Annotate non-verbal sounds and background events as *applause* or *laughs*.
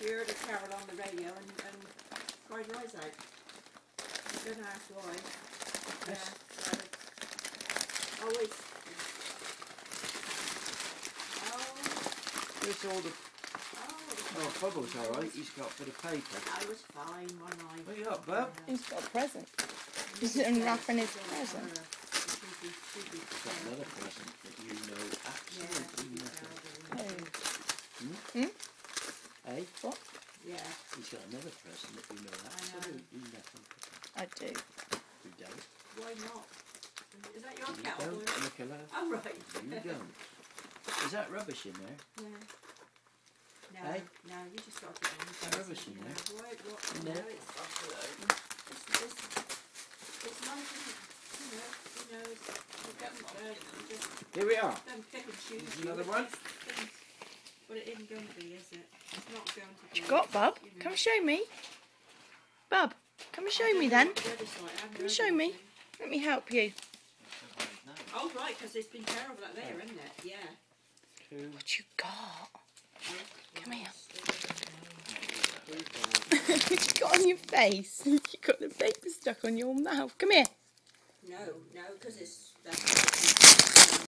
she heard a carol on the radio and, and cried her eyes out. Don't ask why. Yeah, so. Always. Um, oh, Where's all the... oh. Oh, Bubble's alright. He's got a bit of paper. I was fine one night. What you got, Bub? He's got a present. He's unwrapping his present. He's got another present that you know absolutely nothing. Oh. Eh? What? Yeah. He's got another present that you know absolutely nothing about. I do. You don't. Why not? Is that your You kettle? don't, boy? Nicola. Oh right. You don't. Is that rubbish in there? Yeah. No, Hey? no, you just got to get on That rubbish in yeah. there? Why, what, In no, there? it's, it's, it's, it's nice, isn't it? You know, you know, it's, you don't, uh, you just Here we are. don't pick and choose. There's another one. These things. But it isn't going to be, is it? It's not going to be. What you got, Bub? you know. Come show me. Bub, come and show me then. what the other side- I haven't Come show me. anything. Let me help you. Oh, right, because it's been terrible out there, isn't it? Yeah. Two, What you got? Come here. what *laughs* you got on your face? *laughs* you got the paper stuck on your mouth. Come here. No, no, because it's. That's